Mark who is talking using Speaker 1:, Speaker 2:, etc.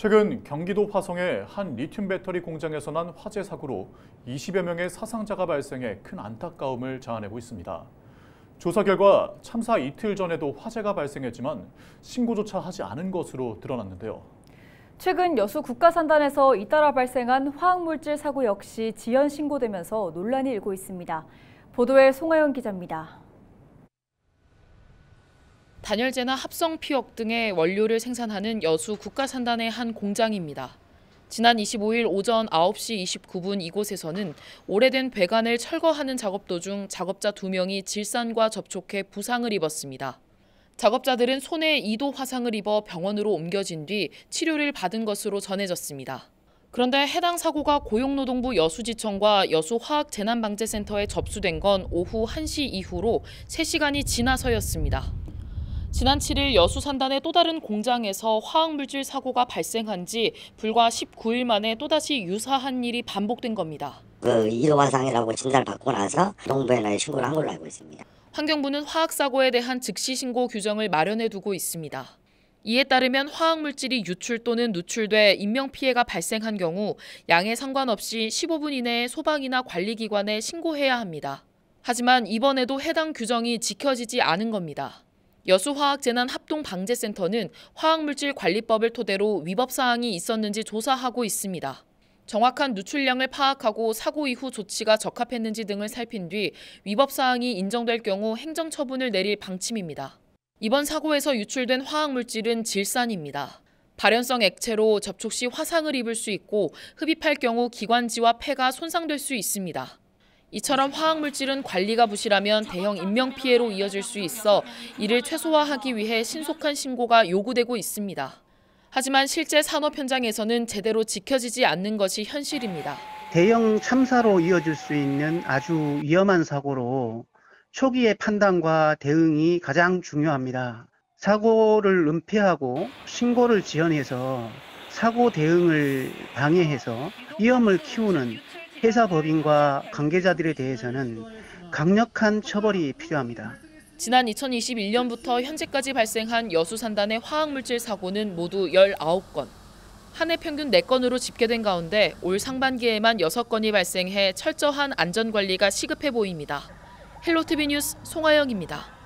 Speaker 1: 최근 경기도 화성의 한 리튬 배터리 공장에서 난 화재 사고로 20여 명의 사상자가 발생해 큰 안타까움을 자아내고 있습니다. 조사 결과 참사 이틀 전에도 화재가 발생했지만 신고조차 하지 않은 것으로 드러났는데요.
Speaker 2: 최근 여수 국가산단에서 잇따라 발생한 화학물질 사고 역시 지연 신고되면서 논란이 일고 있습니다. 보도에 송하연 기자입니다.
Speaker 3: 단열재나 합성 피혁 등의 원료를 생산하는 여수 국가산단의 한 공장입니다. 지난 25일 오전 9시 29분 이곳에서는 오래된 배관을 철거하는 작업 도중 작업자 2명이 질산과 접촉해 부상을 입었습니다. 작업자들은 손에 2도 화상을 입어 병원으로 옮겨진 뒤 치료를 받은 것으로 전해졌습니다. 그런데 해당 사고가 고용노동부 여수지청과 여수화학재난방재센터에 접수된 건 오후 1시 이후로 3시간이 지나서였습니다. 지난 7일 여수 산단의 또 다른 공장에서 화학물질 사고가 발생한 지 불과 19일 만에 또다시 유사한 일이 반복된 겁니다.
Speaker 4: 그 이도화상이라고 진단을 받고 나서 동부에 신고를 한 걸로 알고 있습니다.
Speaker 3: 환경부는 화학사고에 대한 즉시 신고 규정을 마련해 두고 있습니다. 이에 따르면 화학물질이 유출 또는 누출돼 인명피해가 발생한 경우 양에 상관없이 15분 이내에 소방이나 관리기관에 신고해야 합니다. 하지만 이번에도 해당 규정이 지켜지지 않은 겁니다. 여수화학재난합동방재센터는 화학물질 관리법을 토대로 위법 사항이 있었는지 조사하고 있습니다. 정확한 누출량을 파악하고 사고 이후 조치가 적합했는지 등을 살핀 뒤 위법 사항이 인정될 경우 행정처분을 내릴 방침입니다. 이번 사고에서 유출된 화학물질은 질산입니다. 발연성 액체로 접촉 시 화상을 입을 수 있고 흡입할 경우 기관지와 폐가 손상될 수 있습니다. 이처럼 화학물질은 관리가 부실하면 대형 인명피해로 이어질 수 있어 이를 최소화하기 위해 신속한 신고가 요구되고 있습니다. 하지만 실제 산업 현장에서는 제대로 지켜지지 않는 것이 현실입니다.
Speaker 5: 대형 참사로 이어질 수 있는 아주 위험한 사고로 초기의 판단과 대응이 가장 중요합니다. 사고를 은폐하고 신고를 지연해서 사고 대응을 방해해서 위험을 키우는 회사 법인과 관계자들에 대해서는 강력한 처벌이 필요합니다.
Speaker 3: 지난 2021년부터 현재까지 발생한 여수 산단의 화학물질 사고는 모두 19건. 한 해 평균 4건으로 집계된 가운데 올 상반기에만 6건이 발생해 철저한 안전관리가 시급해 보입니다. 헬로티비 뉴스 송하영입니다.